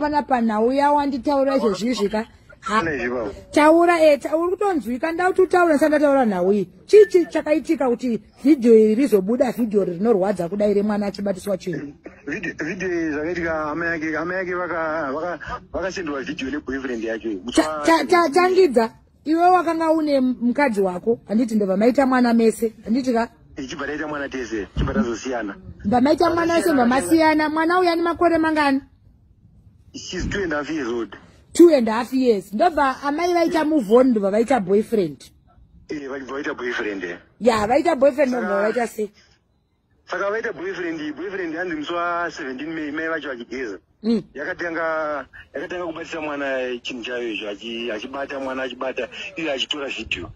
panapa nhau yawanditaurira izvozvizvi ka Ha, Pane zvivavo. taura e uri kutonzwika nda kuti utaura ndisati ndataura nhau iyi. Chichi chakaitika kuti vhidhiyo iri rizobuda vhidhiyo rinorwadza kudai remwana achibatiswa chinhu? Video iyi zvakaitika hama yake hama yake vaka- vaka- vakasendwa vhidhiyo neboyfriend yake. Tangidza iwe wakanga une mukadzi wako handiti ndobva maita mwana mese. Handiti ka? Ichibva taita mwana tese chibva tazosiyana mbva maita mwana wese mbva masiyana. Mwana uyu ane makore mangani shes two and a half years old. Two and half years. Ndobva amai vaita move on ndobva vaita boyfriend. Eh, vaita boyfriend eh. ya vaita boyfriend ndobva vaita sei saka vaita boyfriend boyfriend hanzi musi wa17 may mai vacho vachigeza. Mm. yakatanga yakatanga kubatisa mwana chinhu chayo izvo achi- achibata mwana achibata iye achitora vhidhiyo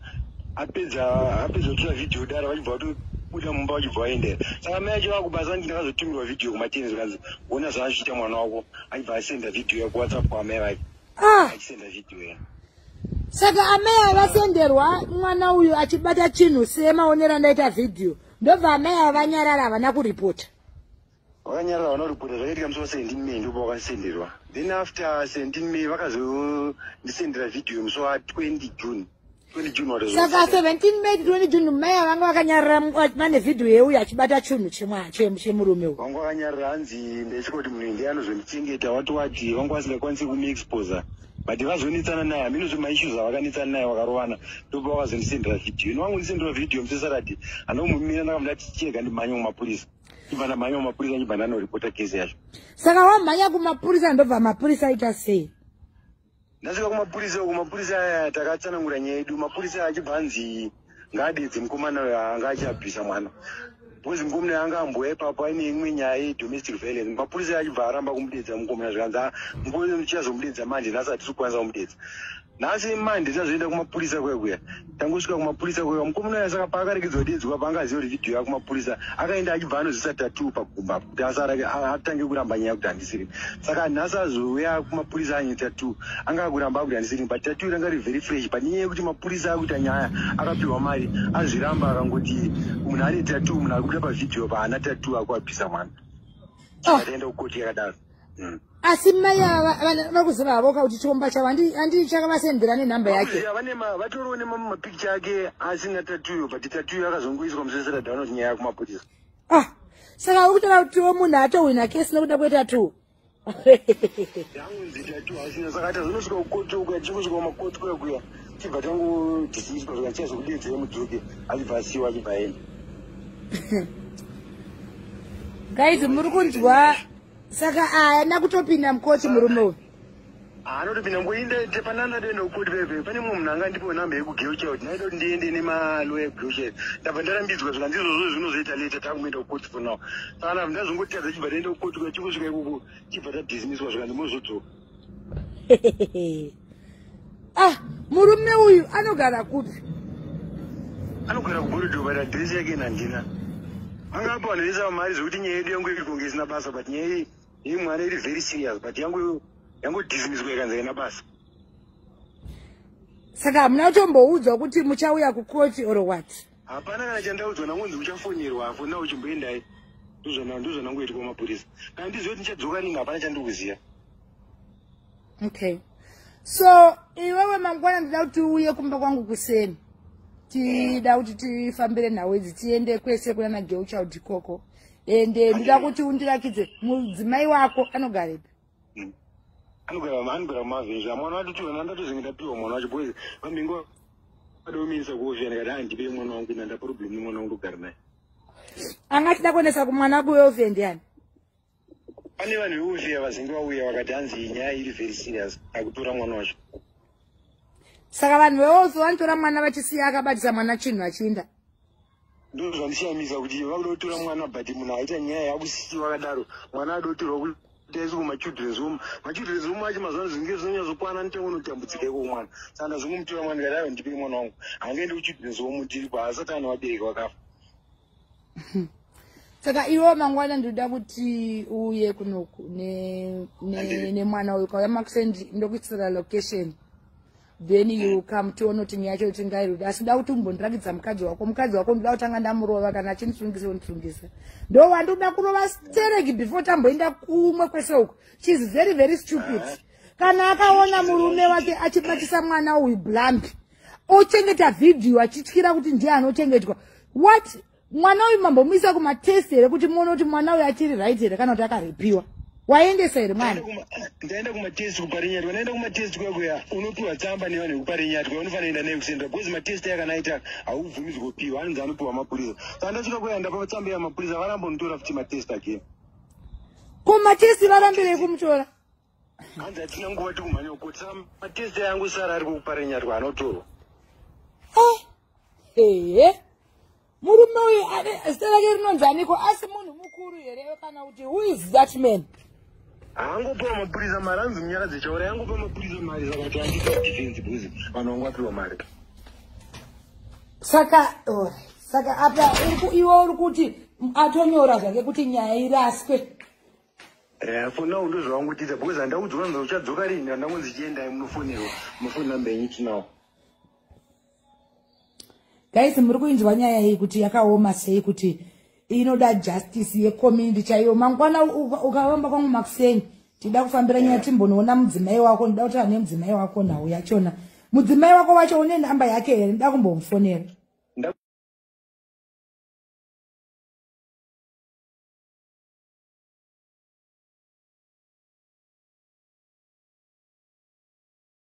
apedza apedza kutora vhidhiyo dara vachibva kutobuda mumba vachibva vaendera saka mai acho vakubasa ndi ndakazotumirwa vhidhiyo kumateni zikanzi ona mwana wako achibva asenda vhidhiyo yakuwhatsapp kwamai vake ah! Achisenda vhidhiyo ya. Saka amai avasenderwa mwana uyu achibata chinhu semaonero andaita vhidhiyo ndobva amai ava vanyarara havana kuripota vakanyarara vanoripota zvakaitika musi wa17 may ndopa vakasenderwa then after 17 may vakazondisendera vhidhiyo musi wa20 june 20 june. watazo saka 17 may 20 june mai avanga vakanyarara vane vhidhiyo yeuyu achibata chinhu chemwa- che- chemurume uyu. Vanga vakanyarara hanzi ndaisvika kuti munhu ndiye anozondichengeta wati wati vanga vasingakwanisi kumuexposa but vazonetsana naye haminozve maissues avakanetsana naye vakarovana ndopa vakazondisendera vhidhiyo ino vangondisendera vhidhiyo musesarati handomumira ndakamda tichega ndimhanye mumapurisa chibva ndamhanya mumapurisa chibva ndanoripota kesi yacho. Saka wamhanya kumapurisa ndobva mapurisa aita sei ndasvika kumapurisa uku mapurisa aya takatsanangura nyaya yedu mapurisa achibva anzi ngaadedze mukomana uyo anga achiabvisa mwana bcause mukomana anga ambouya ipapo aine imwe nyaya yedomestic violence mapurisa achibva aramba kumudedza mukomana zvikanzi "Ah, nguva muchazomudedza manje nhasi hatisi kukwanisa kumudedza nhasi mande tazoenda kumapurisa kuya kuya. Tangosvika kumapurisa kuya mukomana uya saka paakaregedzwa kudedzwa paangaziva kuti vhidhiyo yakumapurisa akaenda achibva anozvisa tatuu pagumba kuti asarake atange kuramba nyaya kuti handisiri. Saka nhasi azouya kumapurisa anye tatuu anga akuramba akuti handisiri but tatuu iranga ri very fresh. But nenyaya yekuti mapurisa akuita nyaya akapiwa mari azviramba akangoti munhu ane tatuu munhu ari kuda pavhidhiyo paana tatuu akuabvisa mwana. Oh. ataenda kukoti yakadaro. Mm. asi mai ava vakuziva havo kuti chikomba chavo handii chakavasendera nenhamba yake vatoriwo nemapikicha ake asina tatuyo but tatuyo akazongoiswa musesera dhano kuti nyaya yakumapurisa ah saka uri kutaura kutiwo munhu atohwina kesi nokuda kwetatuo yangunzi tatuo asina saka tazonosvika kukotoka chikusvika kumakotwa kuya chibva tangodhisiiswa zvikanchazokudedzere mudhuke achibva asiwa achibva enda guys muri kunzwa saka haana kutopinda mukoti murume uyu? Anotopinda ngoinde pananda toenda kukoti pepe. Pane mumwe munhu anga ndipo nhamba yekugeuchaut naida kuti ndiende nemaloya ekugeuchaut ndabva ndarambidzwa zvika ndizvozvo zvinozoita leta tangoenda kukoti for now. Saka ndabva ndazongotadza chibva taenda kukoti kuya chingosvika ikoko chibva tadhisimiswa zvika ndimozodzoka. Ah murume uyu anogara kupi anogara kuborodho but adhiresi yake nhandina anga apa vanhu vese vamari zvokuti nyaya yedu yangu iri kunge isina basa but nyaya iyi iyi mwana iri very serious but yangu yangodhisimiswa ikanzi haina basa saka hamuna kutomboudzwa kuti muchauya kukoti or what? Hapana kana chandaudzwa nangonzi uchafonirwa fona uchimboendai ndozvona ndozvanangoiti kwamapurisa kana ndizive kuti ndichadzoka ringa hapana chandikuziva okay. So iwewe mangwana ndida kuti uye kumba kwangu kuseni. Tida kuti tifambire nhau idzi tiende kwese kunana geuchild ikoko ende ndida kuti undirakidze mudzimai wako anogarepi Mm. anogara anogara mumavhenzva mwana wacho tiona ndatozenge ndapiwa mwana wacho bcause vambinge vadominisa kuofia ndikati handipe mwana wangu ina ndaproblem nemwana wangu ndogara naye. Angatida kuendesa kumwana wako weofe ndiani pane vanhu veufia vazinge vauya vakati hanzi nyaya iri very serious akutora mwana wacho. Saka vanhu veofe vanotora mwana vachisiya akabatisa mwana chinhu achiinda ndo zvandishamisa kuti vakuda kutora mwana but munhu aita nyaya yakusiyiwa akadaro mwana adotorwa kuti aiswe kumachildrens home. Machildrens home acho mazuva ano zvinge zvinonyazokwana nitengo unotambudzika iko mwana. Saka ndazongomutora mwana ndikati ave ndipei mwana wangu. Hangaendi kuchildrens home ndiripo asati ana vabereki vakafa. Saka iwo mangwana ndinoda kuti uye kunoku ne- ne- nemwana uyu kauya makusendi ndokuisira location then you come tione kuti nyaya yacho tingairudi asi da kuti umbondirakidza mukadzi wako mukadzi wako ndoda kutanga ndamurova kana achindisunungisa undisungisa ndo wandoda kurova stereki before tamboenda kumwe kwese uku. Shes very very stupid. Kana akaona murume wake achibatisa mwana uyu blambi ochengeta vhidhiyo achityira kuti ndiye anochengetwa. What? Mwana uyu mambomuisa kumatesti here kuti muone kuti mwana uyu achiri right here kana kuti akarepiwa waendesa here mwana ndaenda kumatesti kuparinyatwa ndaenda kumatesti kwakuya unopiwa tsamba nevanhu vekuparinyatwa unofanira enda naye kusendera bcause matesti akanaita haubvumidzwi kupiwa anonzi anopiwa mapurisa saka ndasvika kuya ndapa tsamba yamapurisa varambonitora futi matesti again kumatesti varambirei kumutora. Hanzi hatina nguva tikumhanya kuti saka matesti ayangu sara ari kukuparinyatwa anotorwa. Ehe. Murume uyu zita rake rinonzi aniko. Asi munhu mukuru here kana kuti who is that man haangopiwa mapurisa mari anzi munyaka dzechaura yangopa mapurisa mari saka kuti andiita defense bcause vanhu vangu vapiwa mari. Saka saka apa iwe uri kuti atonyora zvake kuti nyaya iraswe. Now ndo zvavangotiita because handaudzwa nza uchadzoka rini handangonzi chiendai munofonerwa mufoni namba yenyu tinawo guys muri kuinzwa nyaya iyi kuti yakaoma sei kuti inoda justice yecommunity chaiyo. Mangwana uka- ukavamba kwangu makuseni tida kufambira nyaya timbonoona mudzimai wako. Ndida kuti ane mudzimai wako nhau yachona. Mudzimai wako wacho une namba yake here? Ndida kumbomufonera